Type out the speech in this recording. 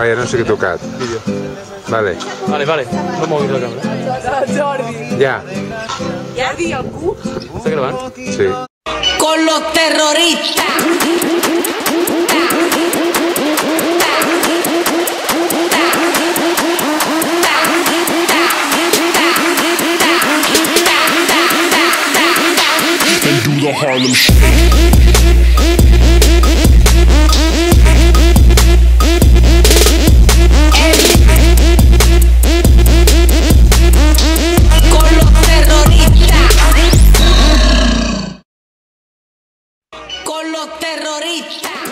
Ai, ara no sé què he tocat. Vídeo. Vale. Vale, vale. No moguis la càmera. Jordi. Ja. Jordi, el cul. Està gravant? Sí. con los terroristas. Harlem Shake. los terroristas.